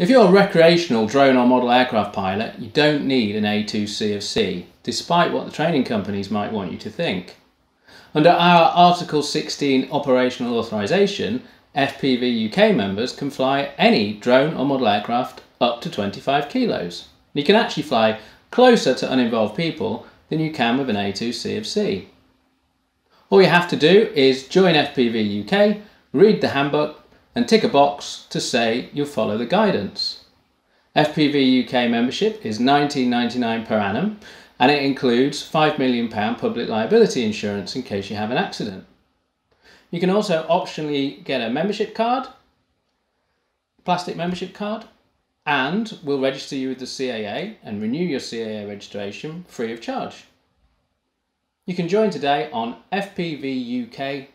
If you're a recreational drone or model aircraft pilot, you don't need an A2C of C, despite what the training companies might want you to think. Under our Article 16 operational authorisation, FPV UK members can fly any drone or model aircraft up to 25 kilos. You can actually fly closer to uninvolved people than you can with an A2C of C. All you have to do is join FPV UK, read the handbook and tick a box to say you'll follow the guidance. FPV UK membership is $19.99 per annum and it includes £5 million public liability insurance in case you have an accident. You can also optionally get a membership card, plastic membership card, and we'll register you with the CAA and renew your CAA registration free of charge. You can join today on fpvuk.org.